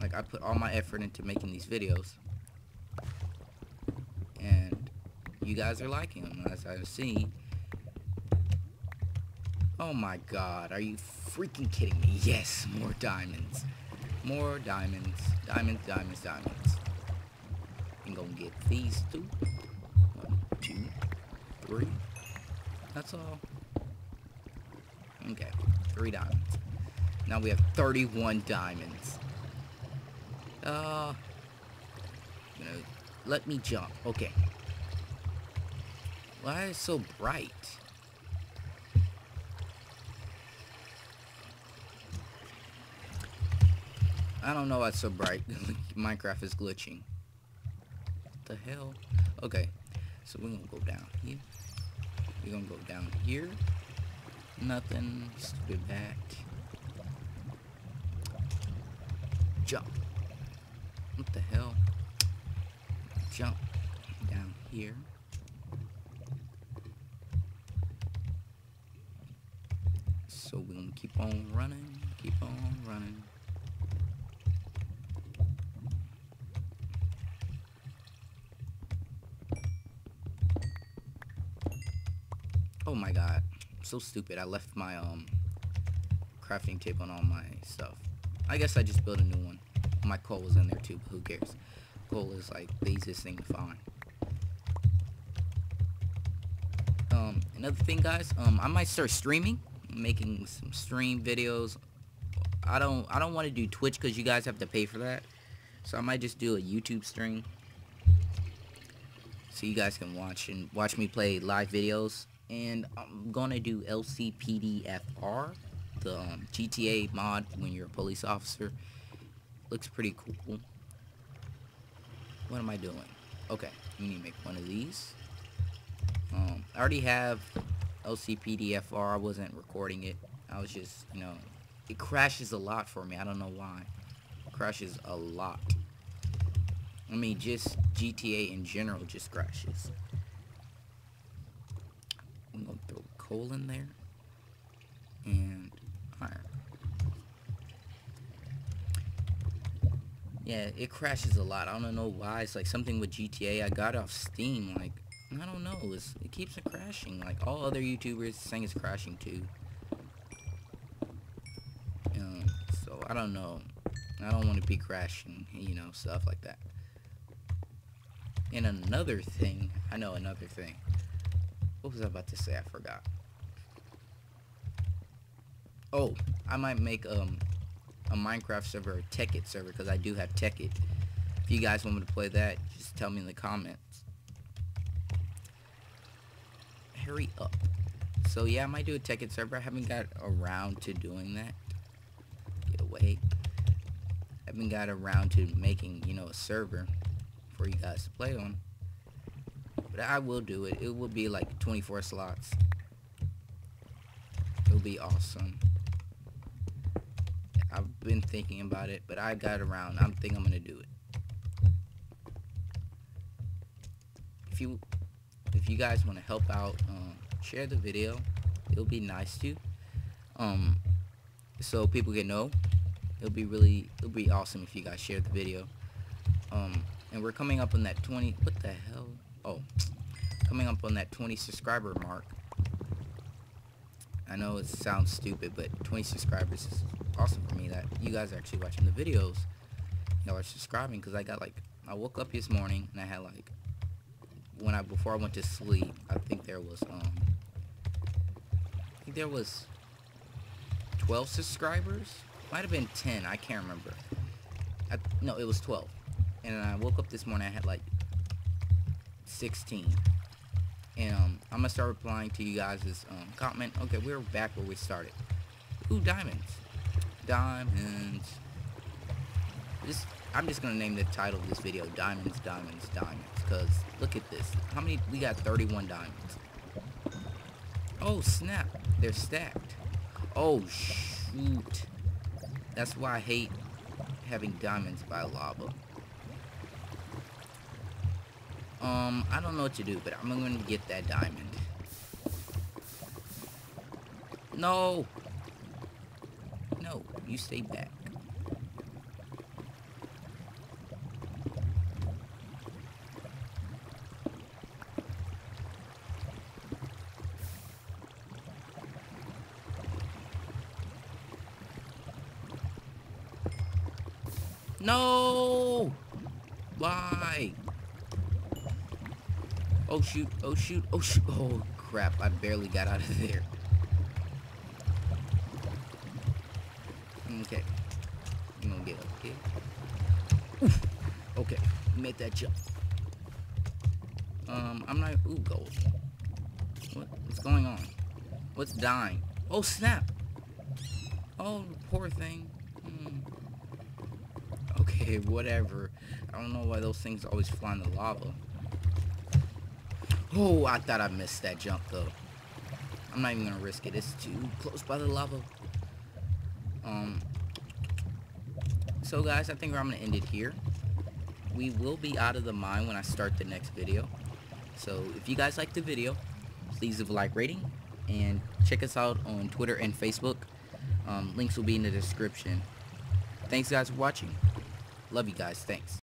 Like, I put all my effort into making these videos. And you guys are liking them, as I've seen. Oh my god, are you freaking kidding me? Yes, more diamonds. More diamonds. Diamonds, diamonds, diamonds. I'm gonna get these two. One, two, three. That's all. Okay, three diamonds. Now we have 31 diamonds. Uh, let me jump. Okay. Why is so bright? I don't know why it's so bright. Minecraft is glitching. What the hell? Okay, so we're gonna go down here. We're gonna go down here. Nothing. Stupid back. Jump. What the hell? Jump down here. So we're gonna keep on running, keep on running. Oh my god. So stupid. I left my um crafting table on all my stuff. I guess I just built a new one. My coal is in there too, but who cares? Coal is like the easiest thing to find. Um, another thing guys, um I might start streaming, making some stream videos. I don't I don't want to do Twitch because you guys have to pay for that. So I might just do a YouTube stream. So you guys can watch and watch me play live videos and I'm gonna do LCPDFR, the um, GTA mod when you're a police officer. Looks pretty cool. What am I doing? Okay, we need to make one of these. Um, I already have LCPDFR. I wasn't recording it. I was just, you know, it crashes a lot for me. I don't know why. It crashes a lot. I mean, just GTA in general just crashes. I'm gonna throw coal in there and iron. Yeah, it crashes a lot. I don't know why. It's like something with GTA. I got off Steam. Like I don't know. It's, it keeps it crashing. Like all other YouTubers saying it's crashing too. Um, so I don't know. I don't want to be crashing. You know, stuff like that. And another thing. I know another thing. What was I about to say? I forgot. Oh, I might make um a Minecraft server, a Tekkit server, because I do have Tekkit. If you guys want me to play that, just tell me in the comments. Hurry up. So yeah, I might do a Tekkit server. I haven't got around to doing that. Get away. I haven't got around to making, you know, a server for you guys to play on. But I will do it. It will be like 24 slots. It'll be awesome. Been thinking about it, but I got around. I'm think I'm gonna do it. If you if you guys want to help out, um, share the video. It'll be nice to. Um, so people can know. It'll be really it'll be awesome if you guys share the video. Um, and we're coming up on that 20. What the hell? Oh, coming up on that 20 subscriber mark. I know it sounds stupid, but 20 subscribers is awesome for me that you guys are actually watching the videos. Y'all are subscribing because I got like, I woke up this morning and I had like, when I, before I went to sleep, I think there was, um, I think there was 12 subscribers. Might have been 10, I can't remember. I, no, it was 12. And I woke up this morning, I had like 16 and um, I'm gonna start replying to you guys' um, comment. Okay, we're back where we started. Ooh, diamonds, diamonds. This I'm just gonna name the title of this video "Diamonds, Diamonds, Diamonds." Cause look at this. How many? We got 31 diamonds. Oh snap! They're stacked. Oh shoot! That's why I hate having diamonds by lava. Um, I don't know what to do, but I'm to get that diamond. No! You stay back. No! Why? Oh shoot, oh shoot, oh shoot. Oh crap, I barely got out of there. Okay. I'm gonna get up here. Oof. Okay, made that jump. Um, I'm not. Ooh, gold. What? What's going on? What's dying? Oh, snap! Oh, poor thing. Hmm. Okay, whatever. I don't know why those things always fly in the lava. Oh, I thought I missed that jump, though. I'm not even gonna risk it. It's too close by the lava. Um. So, guys, I think I'm gonna end it here. We will be out of the mine when I start the next video. So if you guys like the video, please leave a like rating and check us out on Twitter and Facebook. Um, links will be in the description. Thanks guys for watching. Love you guys. Thanks.